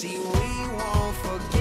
See, we won't forget.